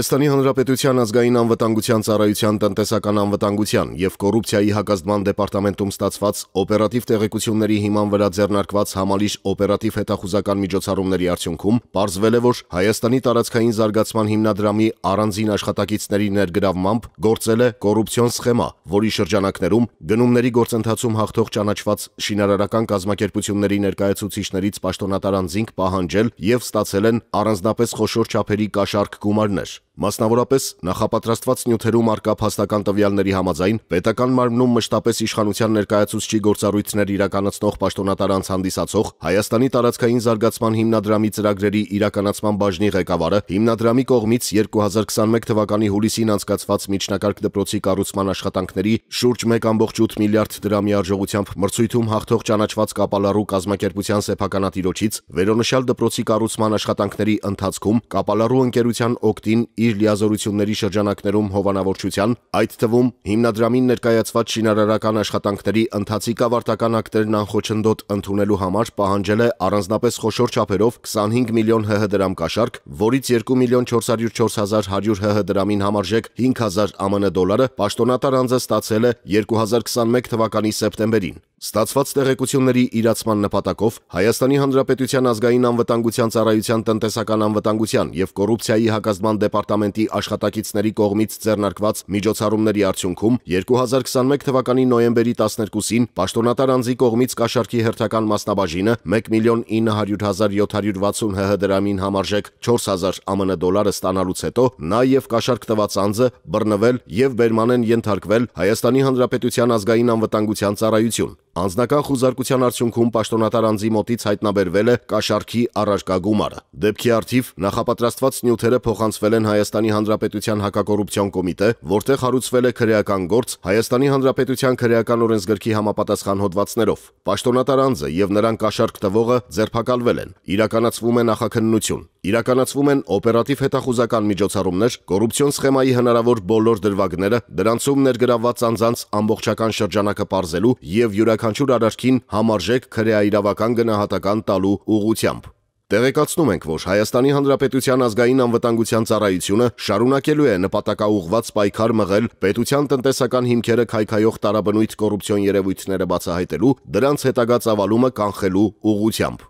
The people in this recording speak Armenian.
Հայաստանի Հանրապետության ազգային անվտանգության ծառայության տնտեսական անվտանգության եւ կոռուպցիայի հակազդման դեպարտամենտում ստացված օպերատիվ տեղեկությունների հիման վրա ձեռնարկված համալիր օպերատիվ հետախուզական միջոցառումների արդյունքում ողջվել է, որ Հայաստանի տարածքային զարգացման հիմնադրամի առանձին աշխատակիցների ներգրավմամբ գործել է կոռուպցիոն սխեմա, որի շրջանակներում գնումների գործընթացում հաղթող ճանաչված շինարարական կազմակերպությունների ներկայացուցիչներից պաշտոնատար անձինք պահանջել եւ ստացել են առանձնապես խոշոր չափերի կաշառք գումարներ։ Մասնավորապես նախապատրաստված նյութերում արկա փաստական տվյալների համաձայն պետական մարմնում մշտապես իշխանության ներկայացուցչի գործառույթներ իրականացնող պաշտոնատար անց հանդիսացող Հայաստանի տարածքային զարգացման հիմնադրամի ծրագրերի իրականացման բաժնի ղեկավարը հիմնադրամի կողմից 2021 թվականի հուլիսին անցկացված միջնակարգ դպրոցի կառուցման աշխատանքների շուրջ 1.8 միլիարդ դրամի արժողությամբ մրցույթում հաղթող ճանաչված կապալառու կազմակերպության սեփականատիրոջից վերոնշյալ դպրոցի կառուցման աշխատանքների ընթացքում կապալառու ընկերության օկտին իր լիազորությունների շրջանակներում հովանավորչության, այդ թվում հիմնադրամին ներկայացված շինարարական աշխատանքների ընթացիկ ավարտական ակտերն անխոչնդոտ ընդունելու համար պահանջել է առանձնապես խոշոր չափերով 25 միլիոն ՀՀ դրամ կաշառք, որից 2 միլիոն 404 հազար 100 ՀՀ դրամին համարժեք 5000 ԱՄՆ դոլարը պաշտոնատար անձը ստացել է 2021 թվականի սեպտեմբերին։ Ստացված տեղեկությունների իրացման նպատակով Հայաստանի Հանրապետության ազգային անվտանգության ծառայության տնտեսական անվտանգության եւ կոռուպցիայի հակազդման դեպարտամենտի աշխատակիցների կողմից ձեռնարկված միջոցառումների արդյունքում 2021 թվականի նոյեմբերի 12-ին պաշտոնատար անձի կողմից կաշառքի հերթական մասնաբաժինը 1 միլիոն 900 760 ՀՀ դրամին համարժեք 4000 ԱՄՆ դոլարը ստանալուց հետո նա եւ կաշառք տված անձը բռնվել եւ բերման են ենթարկվել Հայաստանի Հանրապետության ազգային անվտանգության ծառայություն Անձնական խուզարկության արդյունքում պաշտոնատար անձի մոտից հայտնաբերվել է կաշառքի առարկա գումարը։ Դեպքի արդիվ նախապատրաստված նյութերը փոխանցվել են Հայաստանի Հանրապետության հակակոռուպցիոն կոմիտե, որտեղ հարուցվել է քրեական գործ Հայաստանի Հանրապետության քրեական օրենսգրքի համապատասխան հոդվածներով։ Պաշտոնատար անձը եւ նրան կաշառք տվողը ձերբակալվել են։ Իրականացվում է նախաքննություն։ Իրականացվում են օպերատիվ հետախուզական միջոցառումներ, կոռուպցիոն սխեմայի հնարավոր բոլոր դրվագները, դրանցում ներգրավված անձանց ամբողջական շրջանակը ողջելու եւ յուրաքանչյուր արարքին համարժեք քրեաիրավական գնահատական տալու ուղղությամբ։ Տեղեկացնում ենք, որ Հայաստանի Հանրապետության ազգային անվտանգության ծառայությունը շարունակելու է նպատակաուղված պայքար մղել պետության տնտեսական հիմքերը քայքայող տարաբնույթ կոռուպցիոն երևույթները բացահայտելու, դրանց հետագա ծավալումը կանխելու ուղղությամբ։